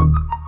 you